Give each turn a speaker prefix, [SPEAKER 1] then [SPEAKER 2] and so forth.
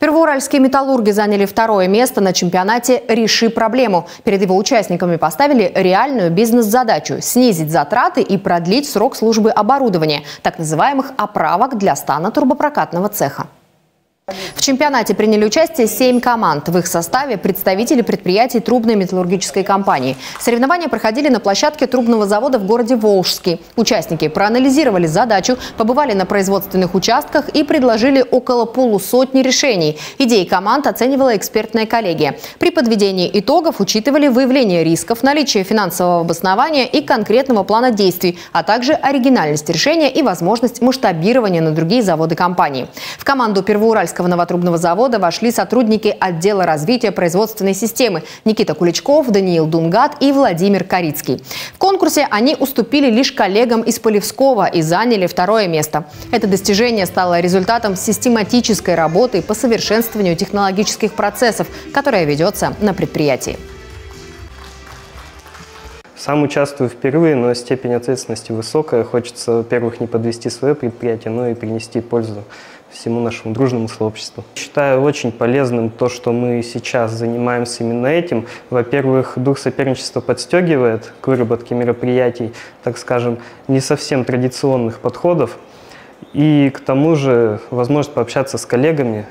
[SPEAKER 1] Первоуральские металлурги заняли второе место на чемпионате «Реши проблему». Перед его участниками поставили реальную бизнес-задачу – снизить затраты и продлить срок службы оборудования, так называемых оправок для стана турбопрокатного цеха. В чемпионате приняли участие семь команд. В их составе представители предприятий трубной металлургической компании. Соревнования проходили на площадке трубного завода в городе Волжский. Участники проанализировали задачу, побывали на производственных участках и предложили около полусотни решений. Идеи команд оценивала экспертная коллегия. При подведении итогов учитывали выявление рисков, наличие финансового обоснования и конкретного плана действий, а также оригинальность решения и возможность масштабирования на другие заводы компании. В команду Первоуральского Московского новотрубного завода вошли сотрудники отдела развития производственной системы Никита Куличков, Даниил Дунгат и Владимир Корицкий. В конкурсе они уступили лишь коллегам из Полевского и заняли второе место. Это достижение стало результатом систематической работы по совершенствованию технологических процессов, которая ведется на предприятии.
[SPEAKER 2] Сам участвую впервые, но степень ответственности высокая. Хочется, во-первых, не подвести свое предприятие, но и принести пользу всему нашему дружному сообществу. Считаю очень полезным то, что мы сейчас занимаемся именно этим. Во-первых, дух соперничества подстегивает к выработке мероприятий, так скажем, не совсем традиционных подходов. И к тому же возможность пообщаться с коллегами,